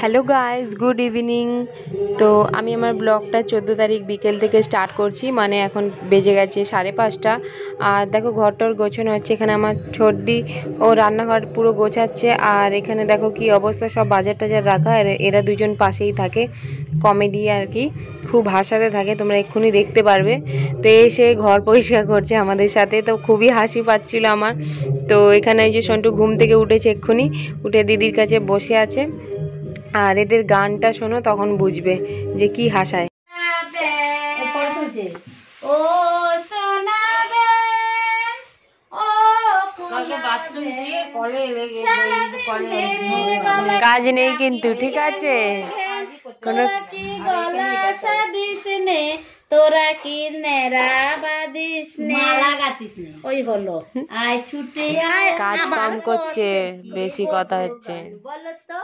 Hello guys good evening তো আমি আমার ব্লগটা চোদ্দ তারিখ বিকেল থেকে স্টার্ট করছি মানে এখন বেজে গেছে সাড়ে পাঁচটা। আর দেখো ঘরটর গোছানো হচ্ছে, এখানে আমার ছোটদি ও রান্নাঘর পুরো গোছাচ্ছে। আর এখানে দেখো কি অবস্থা, সব বাজার টাজার রাখা আর এরা দুজন পাশেই থাকে কমেডি আর কি। খুব হাসাতে থাকে, তোমরা এক্ষুনি দেখতে পারবে। তো এসে ঘর পরিষ্কার করছে আমাদের সাথে, তো খুবই হাসি পাচ্ছিল আমার। তো এখানে এই যে সন্টু ঘুম থেকে উঠেছে এক্ষুনি, উঠে দিদির কাছে বসে আছে। আর এদের গানটা শোনো তখন বুঝবে যে কি হাসায়। ও সোনাবে কাজ নেই কিন্তু ঠিক আছে? কোনো কি গলা সাদিস নে তোরা কি নেরা বাদিস নে মালা গাতিস নে। ওই হলো। আয় ছুটে আয় কাজ কম করছে। বেশি কথা হচ্ছে। বলো তো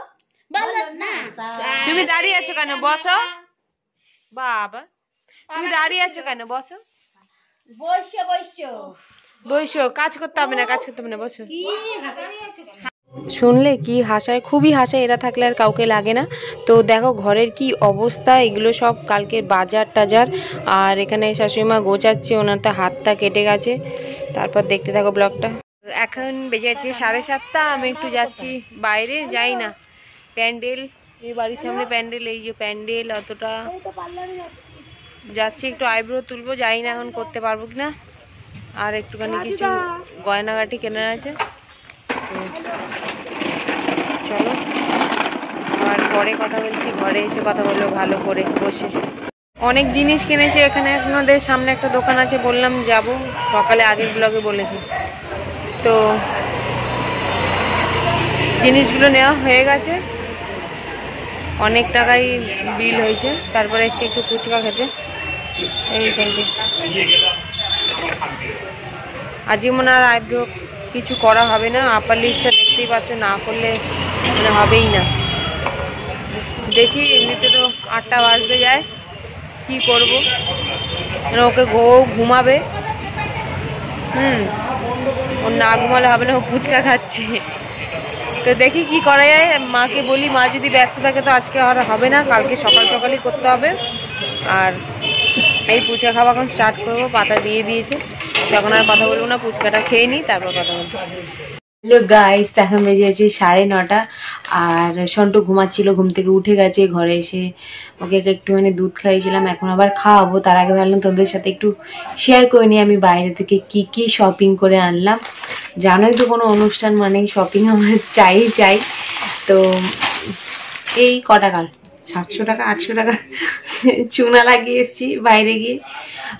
তুমি দাঁড়িয়ে আছো কেন? বসো। বাবা। তুমি দাঁড়িয়ে আছো কেন? বসো। বসো কাজ করতে হবে না কাজ করতে হবে না বসো। শুনলে কি হাসায়? খুবই হাসায়। এরা থাকলে আর কাউকে লাগে না। তো দেখো ঘরের কি অবস্থা? এগুলো সব কালকে বাজার টাজার। আর এখানে শাশুড়িমা গোছাচ্ছে ওনার তো হাতটা কেটে গেছে। তারপর দেখতে থাকো ব্লগটা। এখন বেজে যাচ্ছে সাড়ে সাতটা। আমি একটু যাচ্ছি বাইরে যাই না। প্যান্ডেল, এই বাড়ির সামনে প্যান্ডেল, এই যে প্যান্ডেল অতটা। যাচ্ছি, একটু আইব্রো তুলবো, যাই না এখন করতে পারব কি না। আর একটুখানি কিছু গয়নাগাটি কেনার আছে। চলো, আর পরে কথা বলছি, ঘরে এসে কথা বলল, ভালো করে বসে। অনেক জিনিস কিনেছি এখানে, আপনাদের সামনে একটা দোকান আছে, বললাম যাব, সকালে আগের ব্লগে বলেছি। তো জিনিসগুলো নেওয়া হয়ে গেছে। অনেক টাকাই বিল হয়েছে। তারপরে এসছি একটু ফুচকা খেতে। এইখান থেকে আজকে মনে আর আইব্রো কিছু করা হবে না। আপার লিপসটা দেখতেই পাচ্ছ, না করলে মানে হবেই না। দেখি, এমনিতে তো আটটা বাজতে যায়। কি করব? মানে ওকে গো ঘুমাবে। হুম। ওর না ঘুমালে হবে না, ও ফুচকা খাচ্ছে। তো দেখি কি করা যায়। মাকে বলি, মা যদি ব্যস্ত থাকে তো আজকে আর হবে না, কালকে সকাল সকালই করতে হবে। আর এই পুচা খাওয়া এখন স্টার্ট করব, পাতা দিয়ে দিয়েছে। তখন আর কথা বলব না, পুচকাটা খেয়ে নিই, তারপর কথা বলছি। হ্যালো গাইস এখন বেজে আছে সাড়ে নটা। আর সন্টু ঘুমাচ্ছিল, ঘুম থেকে উঠে গেছে, ঘরে এসে ওকে একটুখানি দুধ খাইয়েছিলাম, এখন আবার খাওয়াবো। তার আগে ভাবলাম তোদের সাথে একটু শেয়ার করে নিই, আমি বাইরে থেকে কি কি শপিং করে আনলাম। জানোই তো কোনো অনুষ্ঠান মানে শপিং আমার চাই চাই। তো এই ক টাকার সাতশো টাকা, আটশো টাকা চুনা লাগিয়ে এসেছি বাইরে গিয়ে।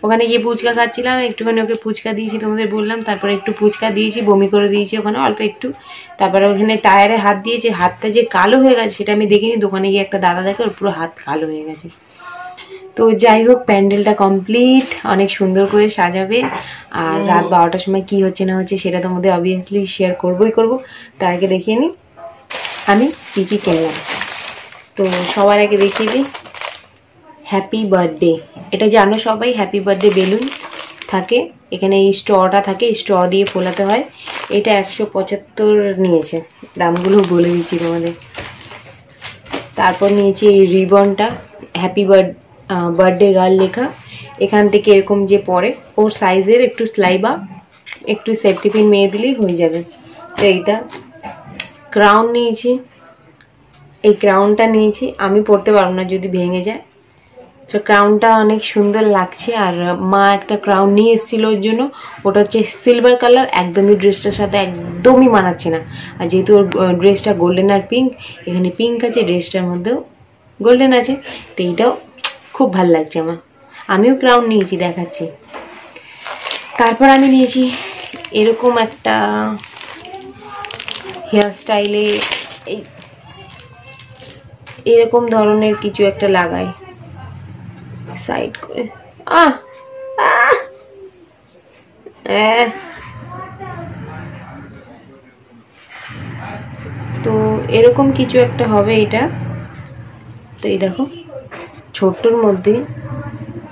ওখানে গিয়ে ফুচকা খাচ্ছিলাম একটুখানি ওকে ফুচকা দিয়েছি তোমাদের বললাম তারপরে একটু ফুচকা দিয়েছি বমি করে দিয়েছি ওখানে অল্প একটু। তারপরে ওখানে টায়ারে হাত দিয়েছি হাতটা যে কালো হয়ে গেছে সেটা আমি দেখিনি দোকানে গিয়ে একটা দাদা দেখে ওর পুরো হাত কালো হয়ে গেছে। তো যাই হোক প্যান্ডেলটা কমপ্লিট অনেক সুন্দর করে সাজাবে। আর রাত বারোটার সময় কি হচ্ছে না হচ্ছে সেটা তোমাদের অবভিয়াসলি শেয়ার করবোই করব। তার আগে দেখিয়ে নিই আমি কী কী কিনলাম। তো সবার আগে দেখিয়ে দিই। হ্যাপি বার্থডে এটা জানো সবাই হ্যাপি বার্থডে বেলুন থাকে। এখানে এই স্ট্রটা থাকে স্ট্র দিয়ে ফোলাতে হয়। এটা একশো পঁচাত্তর নিয়েছে। দামগুলো বলে দিচ্ছি তোমাদের। তারপর নিয়েছি এই রিবনটা হ্যাপি বার্থ বার্থডে গার্ল লেখা। এখান থেকে এরকম যে পরে, ওর সাইজের একটু স্লাইবা একটু সেফটি পিন মেয়ে দিলেই হয়ে যাবে। তো এইটা। ক্রাউন নিয়েছি। এই ক্রাউনটা নিয়েছি। আমি পড়তে পারব না যদি ভেঙে যায়। তো ক্রাউনটা অনেক সুন্দর লাগছে আর মা একটা ক্রাউন নিয়ে এসেছিল ওর জন্য। ওটা হচ্ছে সিলভার কালার একদমই ড্রেসটার সাথে একদমই মানাচ্ছে না। আর যেহেতু ওর ড্রেসটা গোল্ডেন আর পিঙ্ক এখানে পিঙ্ক আছে ড্রেসটার মধ্যেও গোল্ডেন আছে। তো এইটাও খুব ভালো লাগছে আমার। আমিও ক্রাউন নিয়েছি, দেখাচ্ছি। তারপর আমি নিয়েছি এরকম একটা হেয়ার স্টাইলে এই, এরকম ধরনের কিছু একটা লাগাই। সাইড করে। আহ আহ। তো এরকম কিছু একটা হবে এটা। তো এই দেখো, ছোট্টর মধ্যে,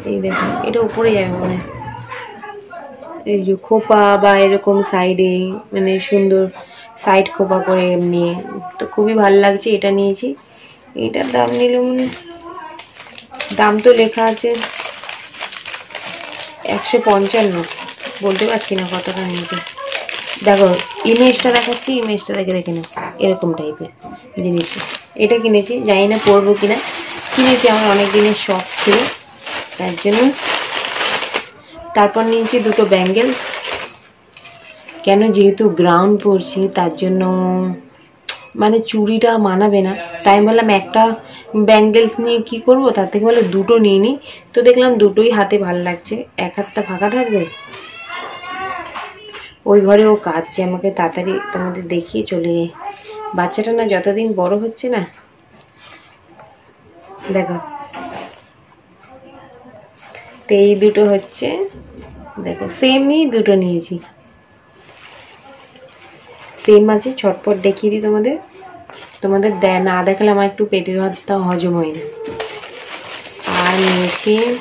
এই দেখো, এটা উপরে যাবে মনে এই যে খোপা বা এরকম সাইডে মানে সুন্দর সাইড খোপা করে এমনি। তো খুবই ভালো লাগছে, এটা নিয়েছি। এইটার দাম নিল মনে হয়। দাম তো লেখা আছে একশো পঞ্চান্ন। বলতে পারছি না কত টাকা নিয়েছে। দেখো, ইমেজটা দেখাচ্ছি, ইমেজটা দেখে দেখে নাও। এরকম টাইপের জিনিসটা এটা কিনেছি, জানি না পরবো কিনা। কিনেছি, আমার অনেক দিনের শখ ছিল। তার জন্য তারপর নিয়েছি দুটো ব্যাঙ্গেলস কেন যেহেতু গ্রাউন্ড পরছি, তার জন্য মানে চুড়িটা মানাবে না। তাই বললাম, একটা ব্যাঙ্গেলস নিয়ে কি করব? তার থেকে বলে দুটো নিয়ে নিই তো দেখলাম দুটোই হাতে ভালো লাগছে। এক হাতটা ফাঁকা থাকবে? ওই ঘরে ও কাঁদছে আমাকে তাড়াতাড়ি তোমাদের দেখিয়ে চলে যাই। বাচ্চাটা না যতদিন বড় হচ্ছে না, দেখো। তো এই দুটো হচ্ছে, দেখো সেমই দুটো নিয়েছি। সেম আছে, ছটপট দেখিয়ে দিই তোমাদের। তোমাদের দে- না দেখালে আমার একটু পেটের ভাতটা হজম হয় না। আর নিয়েছি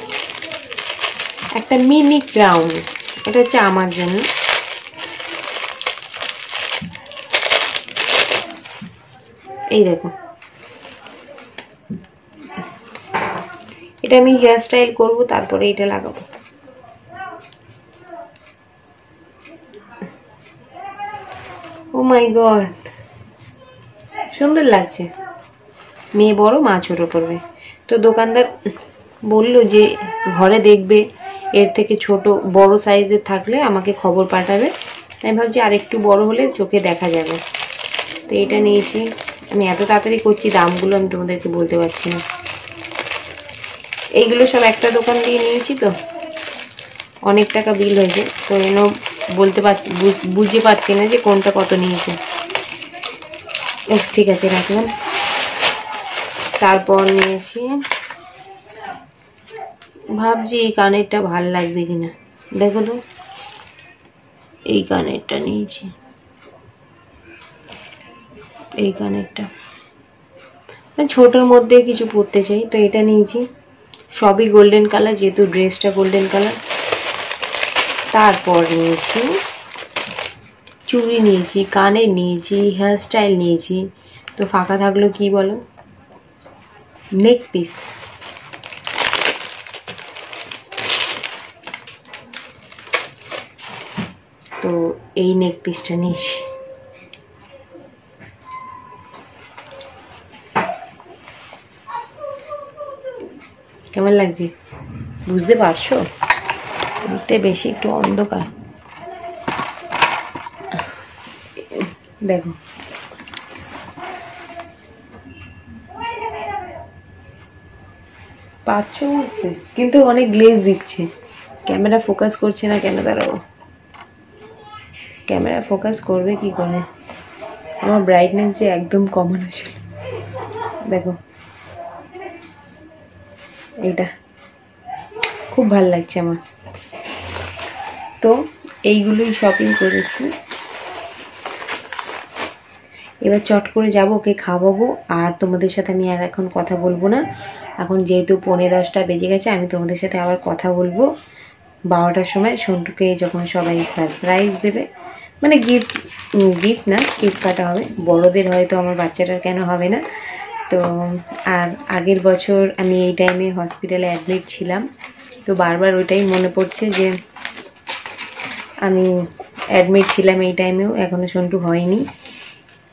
একটা মিনি ক্রাউন এটা হচ্ছে আমার জন্য। এই দেখো। এটা আমি হেয়ার স্টাইল করব, তারপরে এটা লাগাবো। ও মাই গড সুন্দর লাগছে। মেয়ে বড়, মা ছোট পড়বে তো দোকানদার বলল যে, ঘরে দেখবে, এর থেকে ছোট, বড় সাইজের থাকলে আমাকে খবর পাঠাবে। আমি ভাবছি আর একটু বড় হলে চোখে দেখা যাবে। তো এটা নিয়েছি। আমি এত তাড়াতাড়ি করছি, দামগুলো আমি তোমাদেরকে বলতে পারছি না। এইগুলো সব একটা দোকান দিয়ে নিয়েছি তো। অনেক টাকা বিল হয়েছে। তো এনে বলতে পারছি বুঝতে পারছি না যে কোনটা কত নিয়েছে। ঠিক আছে, রাখলাম। তারপর নিয়েছি। ভাবছি এই কানেরটা ভালো লাগবে কিনা। দেখো তো, এই কানেরটা নিয়েছি। এই কানেরটা। মানে ছোটোর মধ্যে কিছু পরতে চাই, তো এটা নিয়েছি। সবই গোল্ডেন কালার যেহেতু ড্রেসটা গোল্ডেন কালার তারপর নিয়েছি চুড়ি নিয়েছি কানের নিয়েছি হেয়ার স্টাইল নিয়েছি। তো ফাঁকা থাকল কি বলো? নেক পিস তো এই নেক পিসটা নিয়েছি। কেমন লাগছে? বুঝতে পারছ? দেখতে বেশি, একটু অন্ধকার। দেখো। পাচ্ছ বুঝতে? কিন্তু অনেক গ্লেজ দিচ্ছে। ক্যামেরা ফোকাস করছে না কেন? দাঁড়াবো ক্যামেরা ফোকাস করবে কি করে? আমার ব্রাইটনেস যে একদম কমানো ছিল দেখো। এইটা। খুব ভালো লাগছে আমার। তো এইগুলোই শপিং করেছি। এবার চট করে যাব, ওকে খাওয়াবো আর তোমাদের সাথে আমি আর এখন কথা বলব না। এখন যেহেতু পনেরো দশটা বেজে গেছে, আমি তোমাদের সাথে আবার কথা বলব বারোটার সময়। সন্টুকে যখন সবাই সারপ্রাইজ দেবে মানে গিফট গিফট না কেক কাটা হবে। বড়দের হয়তো আমার বাচ্চাটার কেন হবে না। তো, আর আগের বছর আমি এই টাইমে হসপিটালে অ্যাডমিট ছিলাম। তো বারবার ওইটাই মনে পড়ছে যে, আমি অ্যাডমিট ছিলাম এই টাইমেও এখনও সন্টু হয়নি।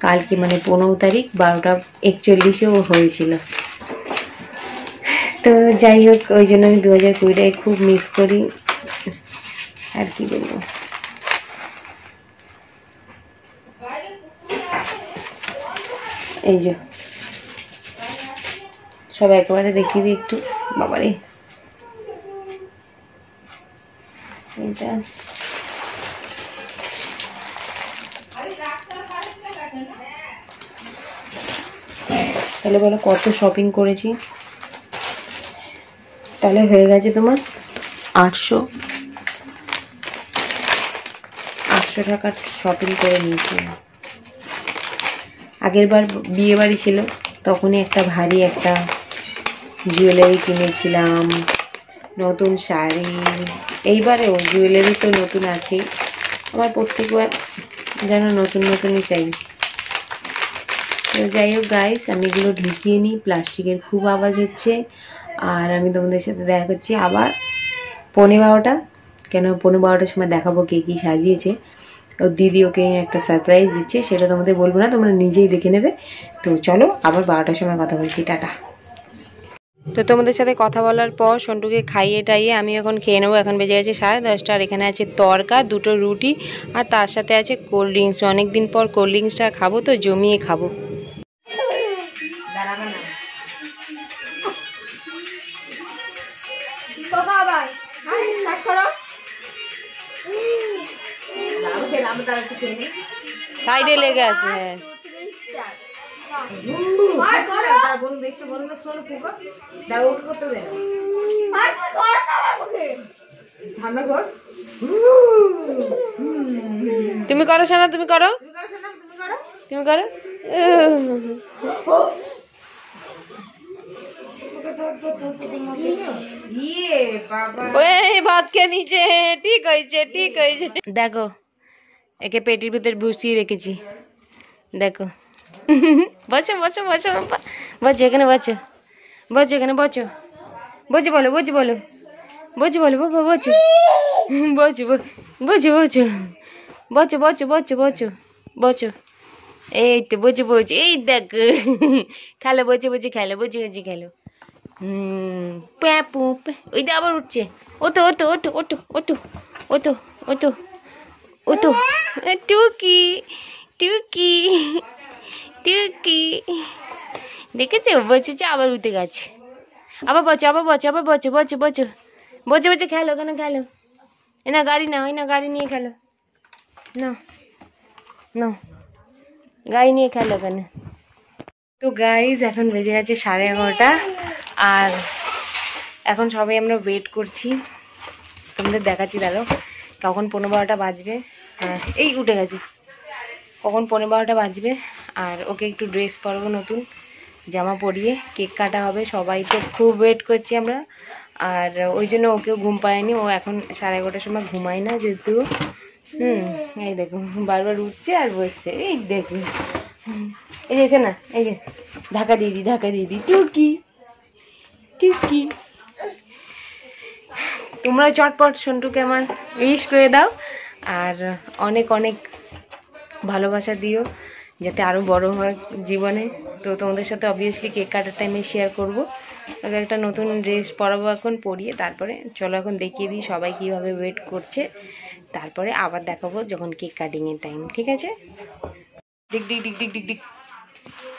কালকে মানে পনেরো তারিখ, বারোটা একচল্লিশেও হয়েছিল। তো যাই হোক, ওই জন্য আমি দু হাজার কুড়িটায় খুব মিস করি। আর কি বলব? এই যে। সব একেবারে দেখিয়ে দিই একটু। বাবারে। এটা তাহলে বলো কত শপিং করেছি? তাহলে হয়ে গেছে তোমার? আটশো। আটশো টাকার শপিং করে নিয়েছি। আগের বার বিয়ে বাড়ি ছিল তখনই একটা ভারী একটা জুয়েলারি কিনেছিলাম নতুন শাড়ি। এইবারেও জুয়েলারি তো নতুন আছেই। আমার প্রত্যেকবার যেন নতুন নতুনই চাই। তো যাই হোক গাইস আমি এগুলো ঢুকিয়ে নিই। প্লাস্টিকের খুব আওয়াজ হচ্ছে। আর আমি তোমাদের সাথে দেখা করছি আবার পনেরো বারোটা। কেন পনেরো বারোটার সময় দেখাবো কে কী সাজিয়েছে। ওর দিদি ওকে একটা সারপ্রাইজ দিচ্ছে, সেটা তোমাদের বলব না, তোমরা নিজেই দেখে নেবে। তো চলো, আবার বারোটার সময় কথা বলছি, টাটা। তো তোমাদের সাথে কথা বলার পর সন্টুকে খাইয়ে টাইয়ে আমি এখন খেয়ে নেব। এখন বেজে গেছে সাড়ে দশটা, আর এখানে আছে তরকা, দুটো রুটি, আর তার সাথে আছে কোল্ড ড্রিঙ্কস অনেক দিন পর কোল্ড ড্রিঙ্কসটা খাব, তো জমিয়ে খাব। সাইডে লেগে আছে হ্যাঁ। তুমি করো সোনা তুমি করো। তুমি করো ওই ভাত ঠিক হয়েছে ঠিক হয়েছে দেখো একে পেটির ভিতরে বসিয়ে রেখেছি দেখো বসো বসো বসো বসো এখানে বসো বসো এখানে বসো বসে বলো বসে বলো বসে বলো বাবা বসো বসো বসো বসো বসো বসো বসো বসো বসো এই তো বসে বসে এই দেখ খেলো বসে বসে খেলো বসে বসে খেলো ওইটা আবার উঠছে। দেখেছ? বসেছে আবার উঠে গেছে। আবার বচো আবার বচো আবার বচো বচো বচো বচে বচে খেলো কেন, খেলো? এ না, গাড়ি না ওই না, গাড়ি নিয়ে খেলো। না না গাড়ি নিয়ে খেলো কেন? তো গাইজ এখন বেজে গেছে সাড়ে এগারোটা। আর এখন সবাই আমরা ওয়েট করছি। তোমাদের দেখাচ্ছি দাঁড়ো কখন পনেরো বারোটা বাজবে? হ্যাঁ এই উঠে গেছে। কখন পনেরো বারোটা বাজবে? আর ওকে একটু ড্রেস পরবো নতুন। জামা পরিয়ে কেক কাটা হবে। সবাই তো খুব ওয়েট করছি আমরা। আর ওই জন্য ওকেও ঘুম পায়নি ও এখন সাড়ে এগারোটার সময় ঘুমায় না যেহেতু। হুম, এই দেখো, বারবার উঠছে আর বসছে। এই দেখুন এই যে না, এই যে, ঢাকা দিয়ে দি, ঢাকা দিয়ে দি। টুকি টুকি। তোমরা চটপট সন্টুকে আমার উইশ করে দাও, আর অনেক অনেক ভালোবাসা দিও, যাতে আরও বড় হয় জীবনে। তো তোমাদের সাথে অবভিয়াসলি কেক কাটার টাইমে শেয়ার করব। ওকে একটা নতুন ড্রেস পরাবো এখন, পরিয়ে তারপরে চলো এখন দেখিয়ে দিই সবাই কীভাবে ওয়েট করছে। তারপরে আবার দেখাবো যখন কেক কাটিংয়ের টাইম ঠিক আছে? ডিক ডিক ডিক ডিক ডিক ডিক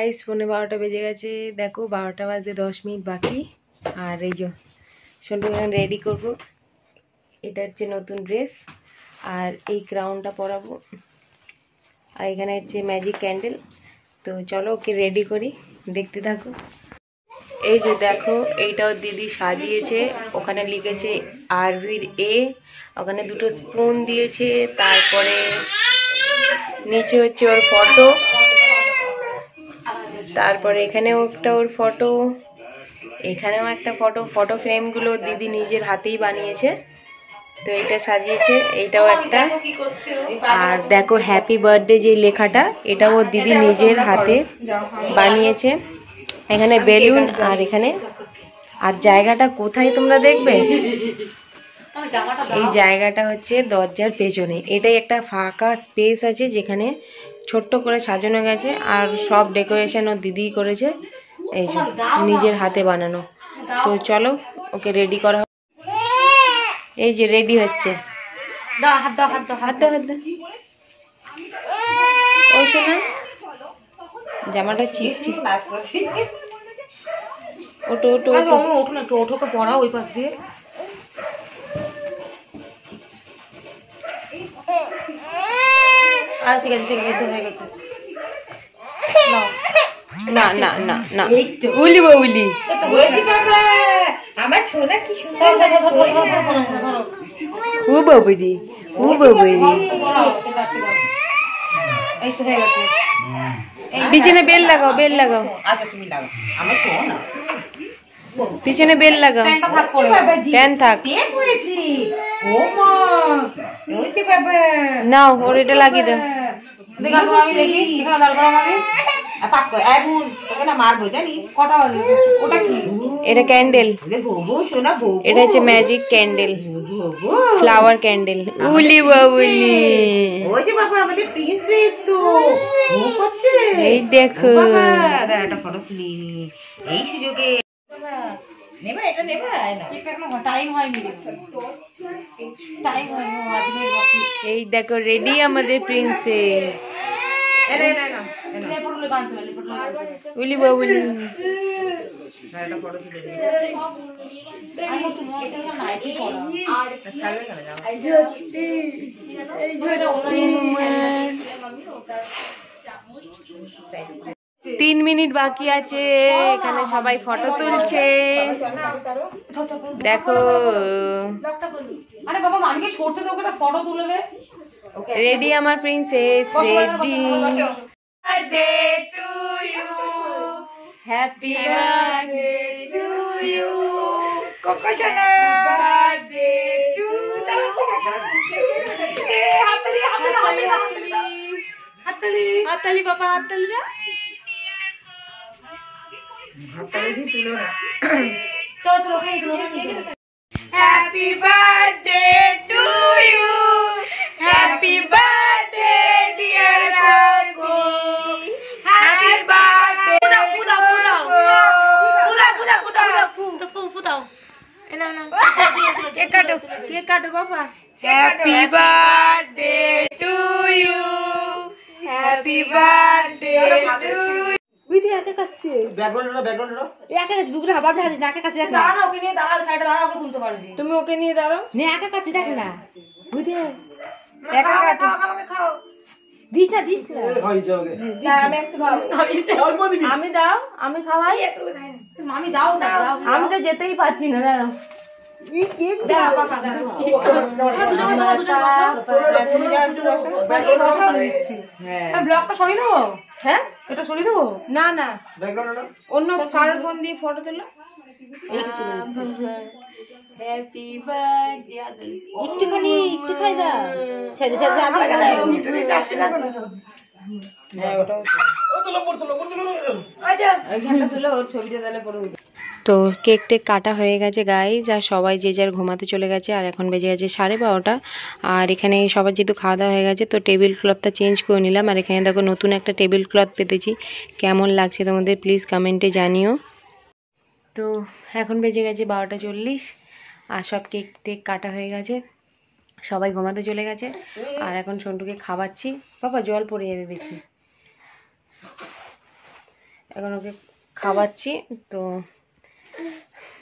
গাইস পৌনে বারোটা বেজে গেছে। দেখো, বারোটা বাজতে দশ মিনিট বাকি। আর এই যে, সন্টু রেডি করব। এটা হচ্ছে নতুন ড্রেস আর এই ক্রাউনটা পরাবো। আর এখানে হচ্ছে ম্যাজিক ক্যান্ডেল তো চলো, ওকে রেডি করি। দেখতে থাকো। এই যে দেখো, এইটাও দিদি সাজিয়েছে। ওখানে লিখেছে আরভির এ ওখানে দুটো স্পুন দিয়েছে। তারপরে নিচে হচ্ছে ওর ফটো তারপরে এখানেও একটা ওর ফটো এখানেও একটা ফটো ফটো ফ্রেমগুলো দিদি নিজের হাতেই বানিয়েছে। তো এটা সাজিয়েছে এইটাও একটা। আর দেখো হ্যাপি বার্থডে যে লেখাটা, এটাও দিদি নিজের হাতে বানিয়েছে। এখানে বেলুন আর এখানে, আর জায়গাটা কোথায় তোমরা দেখবে? এই জায়গাটা হচ্ছে দরজার পেছনে। এটাই একটা ফাঁকা স্পেস আছে যেখানে ছোট্ট করে সাজানো গেছে আর সব ডেকোরেশন ও দিদি করেছে। এই যে নিজের হাতে বানানো। তো চলো ওকে রেডি করা এই যে রেডি হচ্ছে। দাও হাত দাও হাত দাও হাত দাও। হাত দাও ও শোনা জামাটা চিক চিক ওটো ওটো ওটো ওঠো না ওঠোকে পড়াও ওই পাশ দিয়ে। ঠিক আছে ঠিক আছে হয়ে গেছে না না না না উলি আমার কি সুন্দর। ও বাবুরি ও বাবুরি এই তো হয়ে গেছে। পিছনে বেল লাগাও বেল লাগাও। আচ্ছা তুমি লাগাও। আমার শোনো পিছনে বেল লাগাও। থাক ফ্যান থাক। নাও ওর এটা লাগিয়ে দাও। আমি দেখি আমি এটা ক্যান্ডেল এটা হচ্ছে ম্যাজিক ক্যান্ডেল ফ্লাওয়ার ক্যান্ডেল উলি বাবুলি। ওই যে বাবা আমাদের প্রিন্সেস তো। এই দেখো। একটা ফটো তুলি এই সুযোগে নেবা এটা নেবা টাইম হয়নি টাইম হয়নি এই দেখো রেডি আমাদের প্রিন্সেস উলি দাঁড়া তিন মিনিট বাকি আছে এখানে সবাই ফটো তুলছে। দেখো। আরে বাবা মানিকে সরতে দাও একটা ফটো তুলবে রেডি আমার princess ready happy birthday to you cocoa birthday to হাততালি হাততালি হাততালি হাততালি বাবা হাততালি না হাতটা বেশি তুলো না চলো চলো ওখানে গেলো ওখানে গেলো Happy birthday to you. Happy birthday, dear Marco. Happy birthday. Pudaw, pudaw, pudaw. Pudaw, pudaw, pudaw. ফুদাও ফুদাও কেক কাটো কেক কাটো বাবা happy birthday to you happy birthday to দাঁড়া না ওকে নিয়ে দাঁড়াও সাইডে দাঁড়াও ওকে তুলতে পারবি তুমি ওকে নিয়ে দাঁড়াও। একা কাছে দেখ না। একা কাটো আমি দাও আমি খাওয়াই। আমি যাও না আমি তো যেতেই পারছি না দাঁড়াও। ব্লগটা সরিয়ে দেবো হ্যাঁ? এটা সরিয়ে দেবো? না না। অন্য কারোর ফোন দিয়ে ফটো তোলো একটুখানি একটু খাই দাও আগে ওইখানটা তুলে ওর ছবিটা তাহলে পরে তো কেক টেক কাটা হয়ে গেছে গাই যা সবাই যে যার ঘুমাতে চলে গেছে, আর এখন বেজে গেছে সাড়ে বারোটা। আর এখানে সবার যেহেতু খাওয়া দাওয়া হয়ে গেছে, তো টেবিল ক্লথটা চেঞ্জ করে নিলাম। আর এখানে দেখো নতুন একটা টেবিল ক্লথ পেতেছি। কেমন লাগছে তোমাদের প্লিজ কমেন্টে জানিও। তো এখন বেজে গেছে বারোটা চল্লিশ, আর সব কেক টেক কাটা হয়ে গেছে। সবাই ঘুমাতে চলে গেছে। আর এখন সন্টুকে খাওয়াচ্ছি। বাবা, জল পড়ে যাবে বেশি। এখন ওকে খাওয়াচ্ছি। তো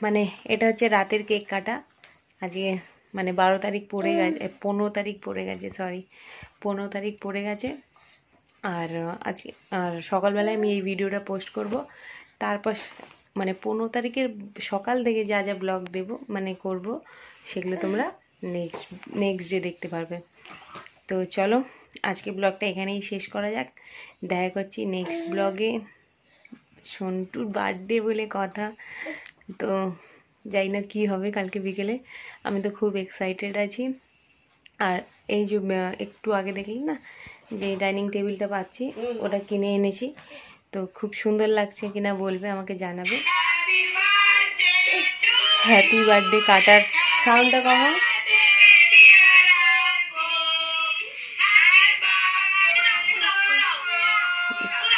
মানে এটা হচ্ছে রাতের কেক কাটা। আজকে মানে বারো তারিখ পড়ে গেছে পনেরো তারিখ পড়ে গেছে সরি পনেরো তারিখ পড়ে গেছে। আর আজকে আর সকালবেলায় আমি এই ভিডিওটা পোস্ট করব। তারপর মানে পনেরো তারিখের সকাল থেকে যা যা ব্লগ দেব মানে করব সেগুলো তোমরা নেক্সট নেক্সট ডে দেখতে পারবে। তো চলো আজকে ব্লগটা এখানেই শেষ করা যাক। দেখা করছি নেক্সট ব্লগে সন্টুর বার্থডে বলে কথা। তো জানি না কী হবে কালকে বিকেলে। আমি তো খুব এক্সাইটেড আছি। আর এই যে একটু আগে দেখলেন না, যে ডাইনিং টেবিলটা পাচ্ছি, ওটা কিনে এনেছি। তো খুব সুন্দর লাগছে কিনা বলবে, আমাকে জানাবে। হ্যাপি বার্থডে কাটার সাউন্ডটা কমা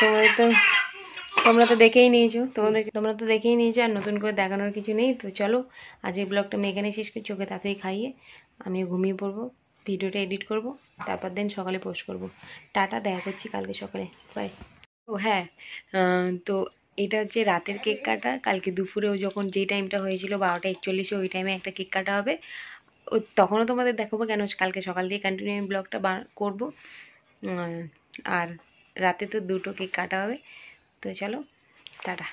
তোমাদের তো তোমরা তো দেখেই নিয়েছো, তোমাদের তোমরা তো দেখেই নিয়েছো আর নতুন করে দেখানোর কিছু নেই, তো চলো, আজ এই ব্লগটা আমি এখানে শেষ করছি চোখে তাড়াতাড়ি খাইয়ে আমিও ঘুমিয়ে পড়ব, ভিডিওটা এডিট করব, তারপর দিন সকালে পোস্ট করব। টাটা, দেখা করছি কালকে সকালে বাই ও হ্যাঁ তো এটা হচ্ছে রাতের কেক কাটা, কালকে দুপুরেও যখন যেই টাইমটা হয়েছিল বারোটা একচল্লিশে, ওই টাইমে একটা কেক কাটা হবে। ও, তখনও তোমাদের দেখাবো কেন কালকে সকাল দিয়ে কন্টিনিউ ব্লগটা করব। আর রাতে তো দুটো কেক কাটা হবে। তো চলো টাটা